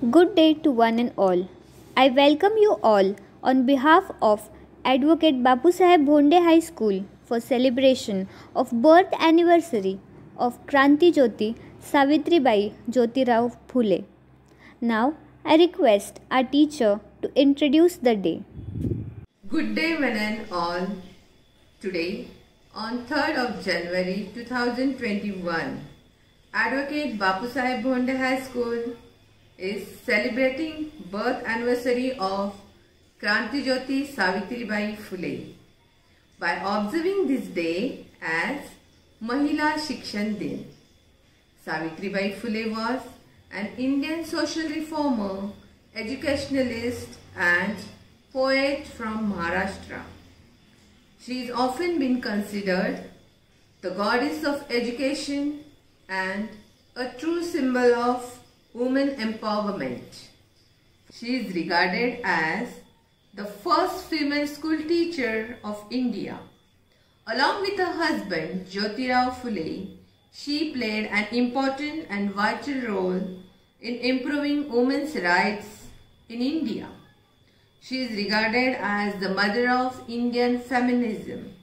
Good day to one and all. I welcome you all on behalf of Advocate Bapu Saheb Bhonde High School for celebration of birth anniversary of Kranti Jyoti Savitribai Jyotirao Phule. Now I request our teacher to introduce the day. Good day, one and all. Today, on 3rd of January 2021, Advocate Bapu Saheb Bhonde High School is celebrating birth anniversary of Kranti Jyoti Savitribai Phule by observing this day as Mahila Shikshan Din. Savitribai Phule was an Indian social reformer, educationalist and poet from Maharashtra. She is often been considered the goddess of education and a true symbol of women empowerment. She is regarded as the first female school teacher of India. Along with her husband Jyotirao Phule, she played an important and vital role in improving women's rights in India. She is regarded as the mother of Indian feminism.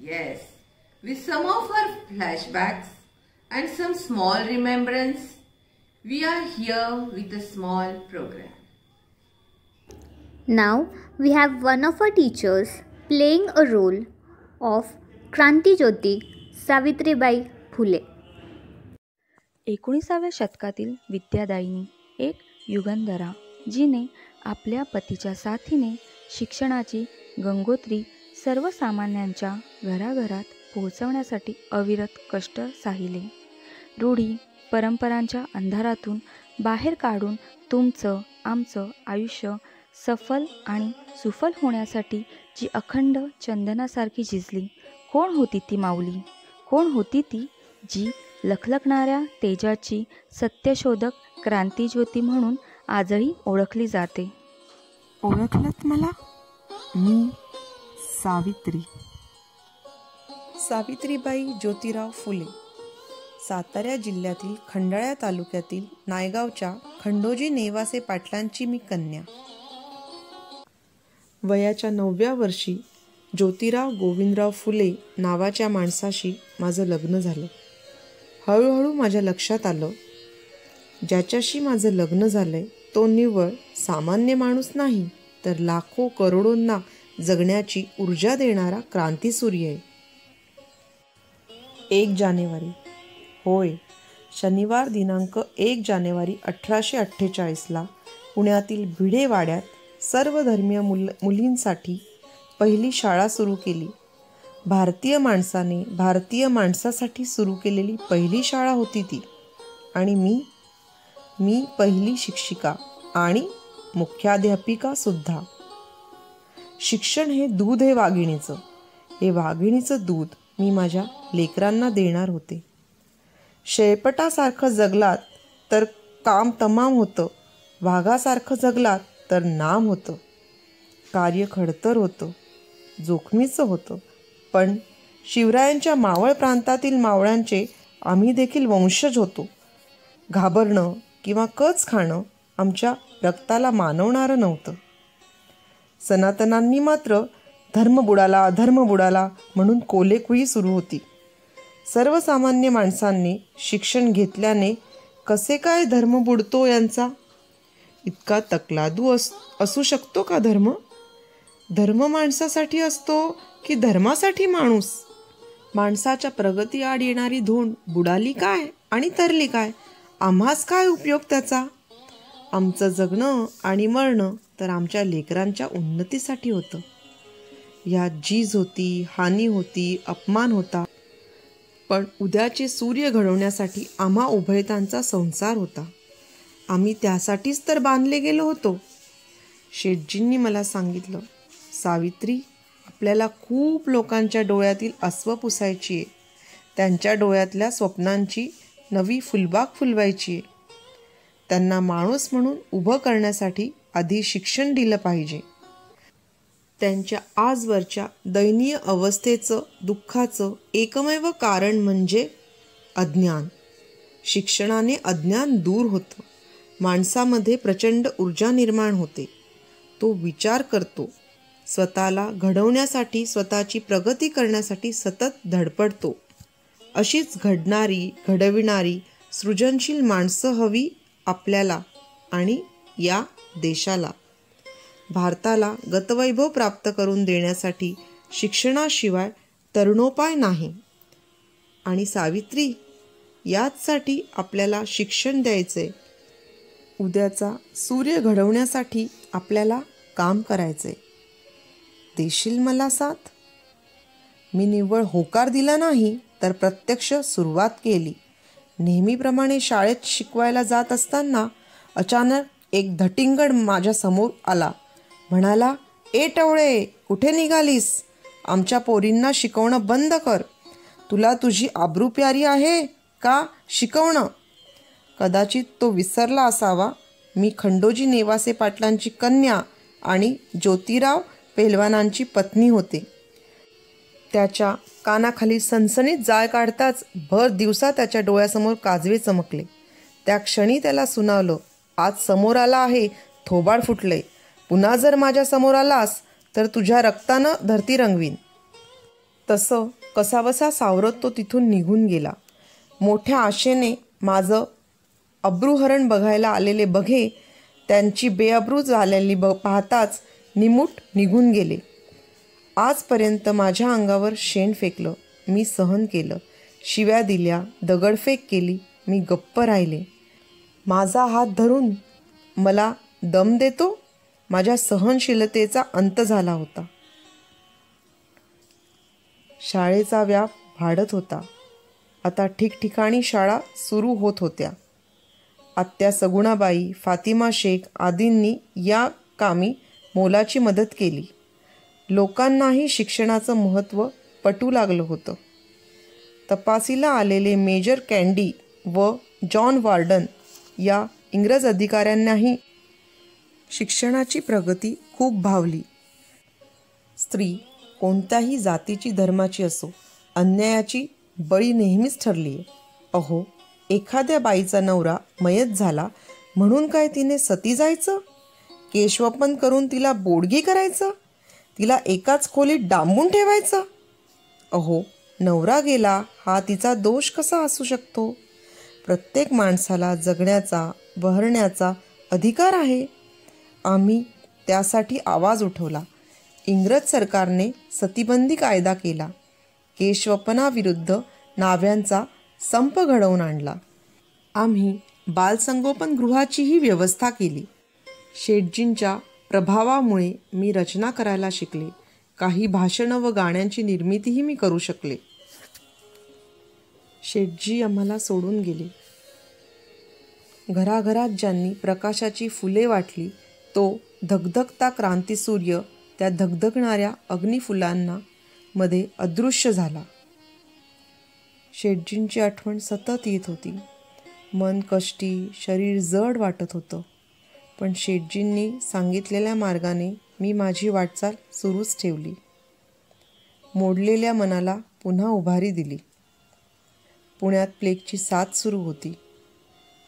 Yes, with some of her flashbacks and some small remembrance, we are here with a small program. Now we have one of our teachers playing a role of Kranti Jyoti Savitribai Phule. एकोणीसाव्या शतकातील विद्यादायिनी एक युगंधरा जिने आपल्या पतीच्या साथीने शिक्षणाची गंगोत्री सर्वसामान्यांच्या घराघरात पोहोचवण्यासाठी अविरत कष्ट साहिले रूढी परंपरांच्या अंधारातून बाहेर काढून तुमचं आमचं आयुष्य सफल आणि सुफल होण्यासाठी जी अखंड चंदनासारखी झिजली कोण होती ती माऊली? कोण होती ती जी लखलखणाऱ्या तेजाची सत्यशोधक क्रांतीज्योती म्हणून आजही ओळखली जाते? ओळखलत मला? मी सावित्री. सावित्रीबाई ज्योतिराव फुले. सातारा जिल्ह्यातील खंडाळ्या तालुक्यातील नायगावच्या खंडोजी नेवासे पाटलांची मी कन्या. वयाच्या नवव्या वर्षी ज्योतिराव गोविंदराव फुले नावाच्या माणसाशी माझं लग्न झालं. हळूहळू माझ्या लक्षात आलं ज्याच्याशी माझं लग्न झालंय तो निव्वळ सामान्य माणूस नाही तर लाखो करोडोंना जगण्याची ऊर्जा देणारा क्रांतीसूर्य आहे. एक जानेवारी होय. शनिवार दिनांक एक जानेवारी अठराशे अठ्ठेचाळीसला पुण्यातील भिडे वाड्यात सर्वधर्मीय मुल मुलींसाठी पहिली शाळा सुरू केली. भारतीय माणसाने भारतीय माणसासाठी सुरू केलेली पहिली शाळा होती ती. आणि मी मी पहिली शिक्षिका आणि मुख्याध्यापिका सुद्धा. शिक्षण हे दूध आहे वाघिणीचं. हे वाघिणीचं दूध मी माझ्या लेकरांना देणार होते. शेळपटासारखं जगलात तर काम तमाम होतं. वाघासारखं जगलात तर नाम होतं. कार्य खडतर होतं. जोखमीचं होतं. पण शिवरायांच्या मावळ प्रांतातील मावळ्यांचे आम्ही देखील वंशज होतो. घाबरणं किंवा कच खाणं आमच्या रक्ताला मानवणारं नव्हतं. सनातनांनी मात्र धर्म बुडाला अधर्म बुडाला म्हणून कोलेकुळी सुरू होती. सर्वसामान्य माणसांनी शिक्षण घेतल्याने कसे काय धर्म बुडतो यांचा? इतका तकलादू अस असू शकतो का धर्म? धर्म माणसासाठी असतो की धर्मासाठी माणूस? माणसाच्या प्रगती आड येणारी धोंड बुडाली काय आणि तरली काय? आम्हाच काय उपयोग त्याचा? आमचं जगणं आणि मरणं तर आमच्या लेकरांच्या उन्नतीसाठी होतं. यात जीज होती हानी होती अपमान होता. पण उद्याचे सूर्य घडवण्यासाठी आम्हा उभयतांचा संसार होता. आम्ही त्यासाठीच तर बांधले गेलो होतो. शेटजींनी मला सांगितलं सावित्री आपल्याला खूप लोकांच्या डोळ्यातील अस्व पुसायची आहे. त्यांच्या डोळ्यातल्या स्वप्नांची नवी फुलबाग फुलवायची आहे. त्यांना माणूस म्हणून उभं करण्यासाठी आधी शिक्षण दिलं पाहिजे. त्यांच्या आजवरच्या दयनीय अवस्थेचं दुःखाचं एकमेव कारण म्हणजे अज्ञान. शिक्षणाने अज्ञान दूर होतं. माणसामध्ये प्रचंड ऊर्जा निर्माण होते. तो विचार करतो. स्वतःला घडवण्यासाठी स्वतःची प्रगती करण्यासाठी सतत धडपडतो. अशीच घडणारी घडविणारी सृजनशील माणसं हवी आपल्याला आणि या देशाला. भारताला गतवैभव प्राप्त करून देण्यासाठी शिक्षणाशिवाय तरुणोपाय नाही. आणि सावित्री याचसाठी आपल्याला शिक्षण द्यायचे उद्याचा सूर्य घडवण्यासाठी आपल्याला काम करायचे देशील मला साथ? मी निव्वळ होकार दिला नाही तर प्रत्यक्ष सुरुवात केली. नेहमीप्रमाणे शाळेत शिकवायला जात असताना अचानक एक धटिंगड माझ्यासमोर आला. म्हणाला ए टवळे कुठे निघालीस? आमच्या पोरींना शिकवणं बंद कर. तुला तुझी आबरू प्यारी आहे का शिकवणं? कदाचित तो विसरला असावा. मी खंडोजी नेवासे पाटलांची कन्या आणि ज्योतिराव पेलवानांची पत्नी होते. त्याच्या कानाखाली सनसनीत जाळ काढताच भर दिवसा त्याच्या डोळ्यासमोर काजवे चमकले. त्या क्षणी त्याला सुनावलं आज समोर आला आहे थोबाड फुटले पुन्हा जर माझ्यासमोर आलास तर तुझ्या रक्तानं धरती रंगवीन. तसं कसाबसा सावरत तो तिथून निघून गेला. मोठ्या आशेने माझं अब्रूहरण बघायला आलेले बघे त्यांची बेअब्रू झालेली ब पाहताच निमूट निघून गेले. आजपर्यंत माझ्या अंगावर शेण फेकलं मी सहन केलं. शिव्या दिल्या दगडफेक केली मी गप्प राहिले. माझा हात धरून मला दम देतो? माझ्या सहनशीलतेचा अंत झाला होता. शाळेचा व्याप वाढत होता. आता ठिकठिकाणी शाळा सुरू होत होत्या. आत्या सगुणाबाई फातिमा शेख आदींनी या कामी मोलाची मदत केली. लोकांनाही शिक्षणाचं महत्त्व पटू लागलं होतं. तपासीला आलेले मेजर कँडी व जॉन वार्डन या इंग्रज अधिकाऱ्यांनाही शिक्षणाची प्रगती खूप भावली. स्त्री कोणत्याही जातीची धर्माची असो अन्यायाची बळी नेहमीच ठरली आहे अहो एखाद्या बाईचा नवरा मयत झाला म्हणून काय तिने सती जायचं? केशवपन करून तिला बोडगी करायचं? तिला एकाच खोलीत डांबून ठेवायचं? अहो नवरा गेला हा तिचा दोष कसा असू शकतो? प्रत्येक माणसाला जगण्याचा बहरण्याचा अधिकार आहे. आम्ही त्यासाठी आवाज उठवला. इंग्रज सरकारने सतीबंदी कायदा केला. केशवपनाविरुद्ध नाव्यांचा संप घडवून आणला. आम्ही बालसंगोपन गृहाचीही व्यवस्था केली. शेटजींच्या प्रभावामुळे मी रचना करायला शिकले. काही भाषणं व गाण्यांची निर्मितीही मी करू शकले. शेटजी आम्हाला सोडून गेले. घराघरात ज्यांनी प्रकाशाची फुले वाटली तो धगधगता क्रांतीसूर्य त्या धगधगणाऱ्या अग्निफुलांना मध्ये अदृश्य झाला. शेटजींची आठवण सतत येत होती. मन कष्टी शरीर जड वाटत होतं. पण शेटजींनी सांगितलेल्या मार्गाने मी माझी वाटचाल सुरूच ठेवली. मोडलेल्या मनाला पुन्हा उभारी दिली. पुण्यात प्लेगची साथ सुरू होती.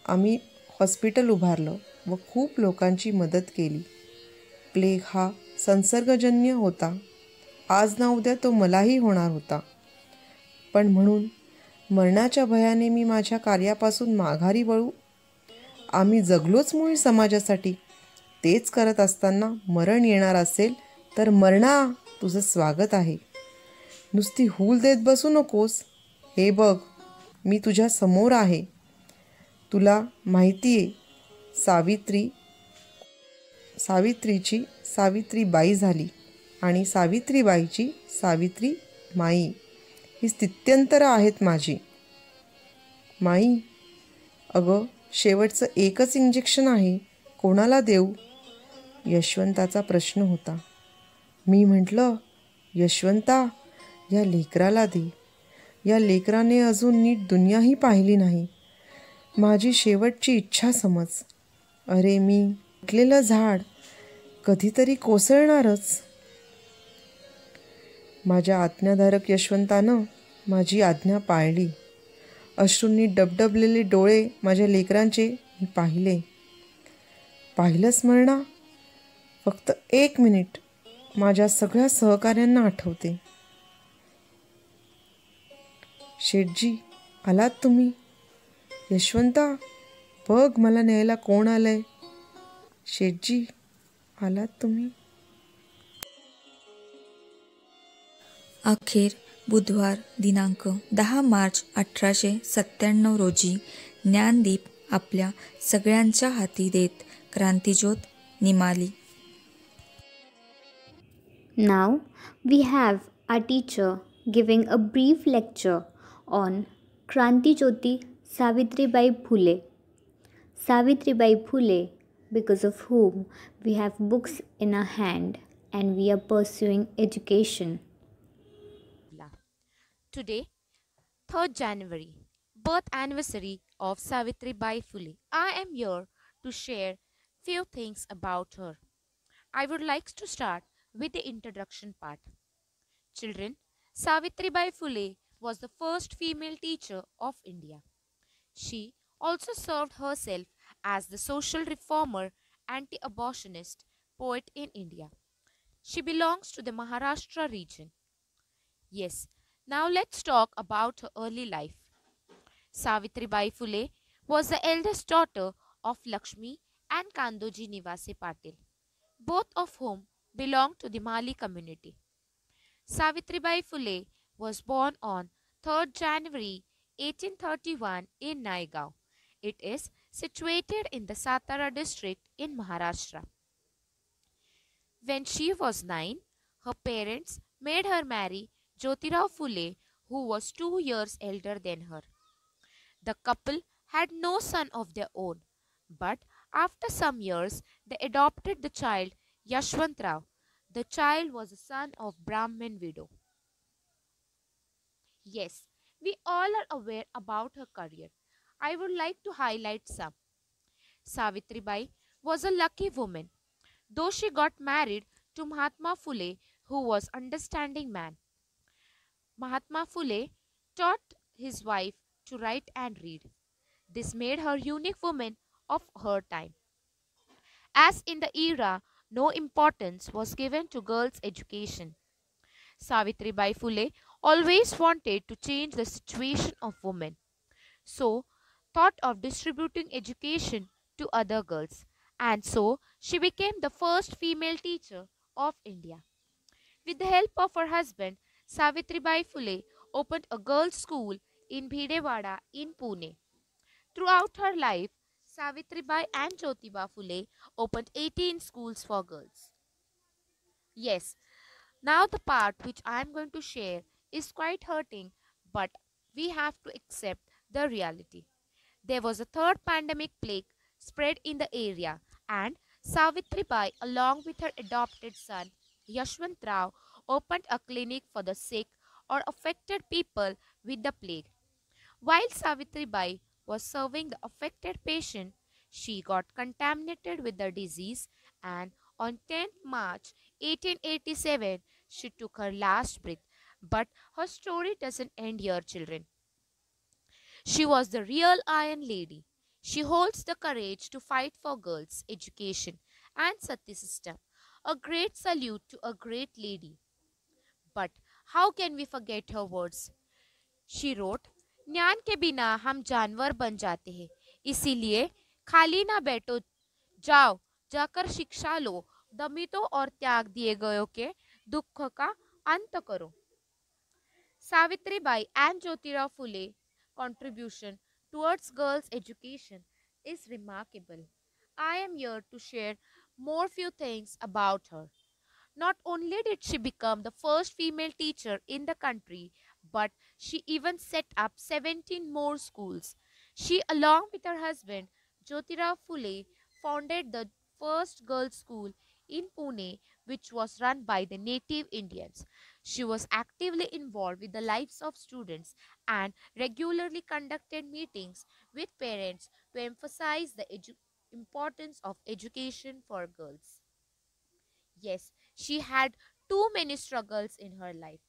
आम्ही हॉस्पिटल उभारलं. व खूप लोकांची मदत केली. प्लेग हा संसर्गजन्य होता. आज ना उद्या तो मलाही होणार होता. पण म्हणून मरणाच्या भयाने मी माझ्या कार्यापासून माघारी वळू. आम्ही जगलोच मुळी समाजासाठी. तेच करत असताना मरण येणार असेल तर मरणा तुझं स्वागत आहे. नुसती हूल देत बसू नकोस. हे बघ मी तुझ्या समोर आहे. तुला माहिती आहे सावित्री सावित्रीची सावित्रीबाई झाली आणि सावित्रीबाईची सावित्री माई. ही स्थित्यंतरं आहेत माझी. माई अगं शेवटचं एकच इंजेक्शन आहे. कोणाला देऊ? यशवंताचा प्रश्न होता. मी म्हटलं यशवंता या लेकराला दे. या लेकराने अजून नीट दुनियाही पाहिली नाही. माझी शेवटची इच्छा समज. अरे मी म्हटलेलं झाड कधीतरी कोसळणारच. माझ्या आज्ञाधारक यशवंतानं माझी आज्ञा पाळली. अश्रूंनी डबडबलेले डोळे माझ्या लेकरांचे मी पाहिले. पाहिलं स्मरणा फक्त एक मिनिट माझ्या सगळ्या सहकाऱ्यांना आठवते. शेठजी आलात तुम्ही? यशवंता बघ मला न्यायला कोण आलंय. शेठजी आलात तुम्ही? अखेर बुधवार दिनांक दहा मार्च अठराशे सत्त्याण्णव रोजी ज्ञानदीप आपल्या सगळ्यांच्या हाती देत क्रांतिज्योत Nimali. Now we have our teacher giving a brief lecture on Kranti Jyoti Savitribai Phule. Savitribai Phule, because of whom we have books in our hand and we are pursuing education. Today, 3rd January, birth anniversary of Savitri Bai Phule. I am here to share few things about her. I would like to start with the introduction part. Children, Savitri Bai Phule was the first female teacher of India. She also served herself as the social reformer, anti-abortionist, poet in India. She belongs to the Maharashtra region. Yes, now let's talk about her early life. Savitri Bai Phule was the eldest daughter of Lakshmi and Kandoji Nivase Patil, both of whom belonged to the Mali community. Savitri Bai Phule was born on 3rd January 1831 in Naigaon. It is situated in the Satara district in Maharashtra. When she was nine, her parents made her marry Jyotirao Phule, who was two years elder than her. The couple had no son of their own, but after some years, they adopted the child Yashwant Rao. The child was a son of Brahmin widow. Yes, we all are aware about her career. I would like to highlight some. Savitri Bai was a lucky woman, though she got married to Mahatma Phule, who was understanding man. Mahatma Phule taught his wife to write and read. This made her unique woman of her time. As in the era, no importance was given to girls' education. Savitri Bai Phule always wanted to change the situation of women, so thought of distributing education to other girls, and so she became the first female teacher of India. With the help of her husband, Savitri Bai Phule opened a girls' school in Bhidewada in Pune. Throughout her life, Savitribai and Jyotiba Phule opened 18 schools for girls. Yes, now the part which I am going to share is quite hurting, but we have to accept the reality. There was a third pandemic plague spread in the area, and Savitribai, along with her adopted son Yashwant Rao, opened a clinic for the sick or affected people with the plague. While Savitribai was serving the affected patient, she got contaminated with the disease and on 10th March 1887 she took her last breath. But her story doesn't end here, children. She was the real Iron Lady. She holds the courage to fight for girls' education and Sati system. A great salute to a great lady. But how can we forget her words? She wrote, ज्ञान के बिना हम जानवर बन जाते हैं इसीलिए खाली ना बैठो जाओ जाकर शिक्षा लो दमितों और त्याग दिए गयों के दुख का अंत करो सावित्री बाई and Jyotira Phule contribution towards girls education is remarkable. I am here to share more few things about her. Not only did she become the first female teacher in the country, but she even set up 17 more schools. She, along with her husband, Jyotira Phule, founded the first girls' school in Pune, which was run by the native Indians. She was actively involved with the lives of students and regularly conducted meetings with parents to emphasize the importance of education for girls. Yes, she had too many struggles in her life.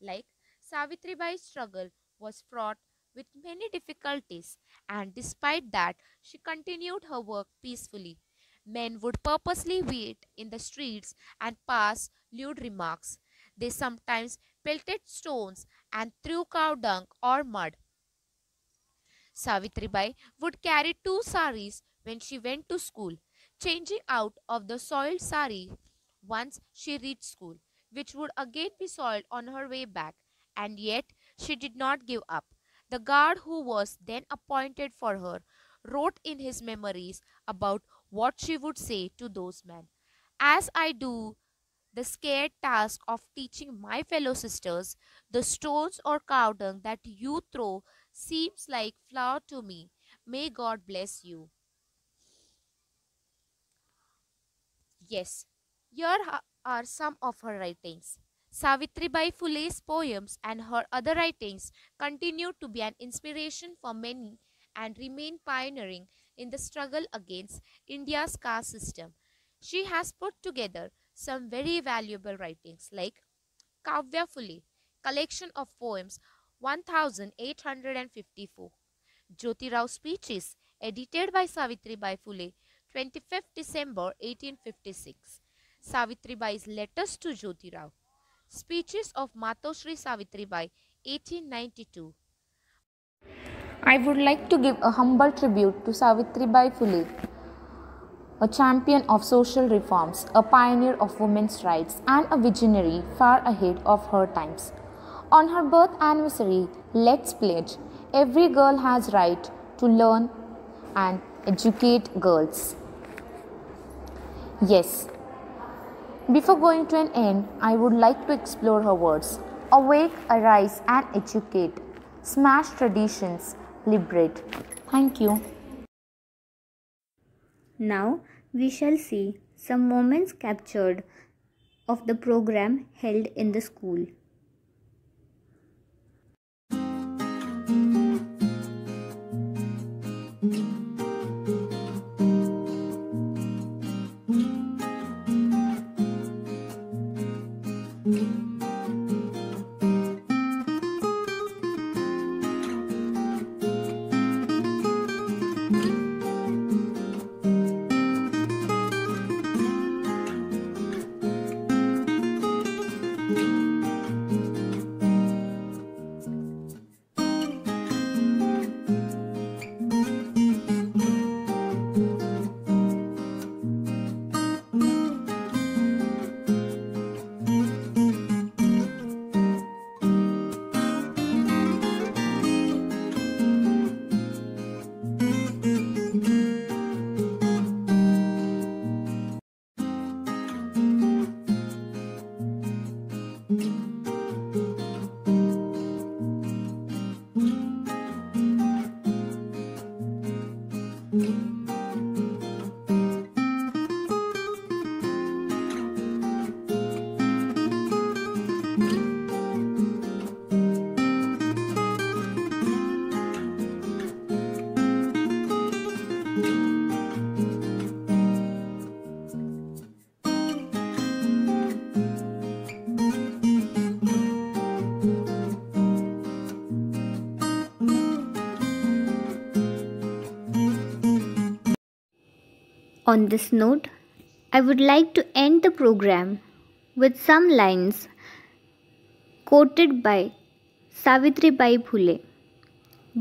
Like Savitribai's struggle was fraught with many difficulties, and despite that, she continued her work peacefully. Men would purposely wait in the streets and pass lewd remarks. They sometimes pelted stones and threw cow dung or mud. Savitribai would carry two saris when she went to school, changing out of the soiled sari once she reached school, which would again be soiled on her way back. And yet she did not give up. The guard who was then appointed for her wrote in his memories about what she would say to those men. As I do the scared task of teaching my fellow sisters, the stones or cow dung that you throw seems like flour to me. May God bless you. Yes, here are some of her writings. Savitri Savitribai Phule's poems and her other writings continue to be an inspiration for many and remain pioneering in the struggle against India's caste system. She has put together some very valuable writings like Kavya Phule, collection of poems 1854, Jyoti Rao speeches edited by Savitribai Phule 25th December 1856, Savitribai's letters to Jyoti Rao, speeches of Matoshri Savitribai 1892, I would like to give a humble tribute to Savitribai Phule, a champion of social reforms, a pioneer of women's rights, and a visionary far ahead of her times. On her birth anniversary, let's pledge every girl has right to learn and educate girls. Yes. Before going to an end, I would like to explore her words. Awake, arise, and educate. Smash traditions, liberate. Thank you. Now we shall see some moments captured of the program held in the school. On this note, I would like to end the program with some lines quoted by Savitribai Phule.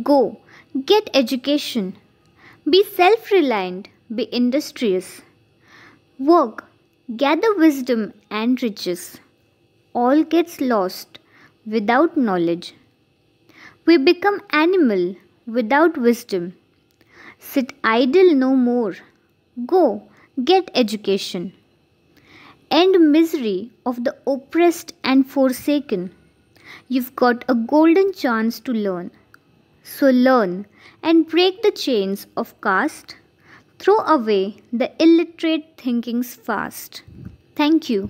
Go, get education, be self reliant, be industrious, work, gather wisdom and riches. All gets lost without knowledge. We become animal without wisdom. Sit idle no more Go, get education. End misery of the oppressed and forsaken. You've got a golden chance to learn. So learn and break the chains of caste. Throw away the illiterate thinkings fast. Thank you.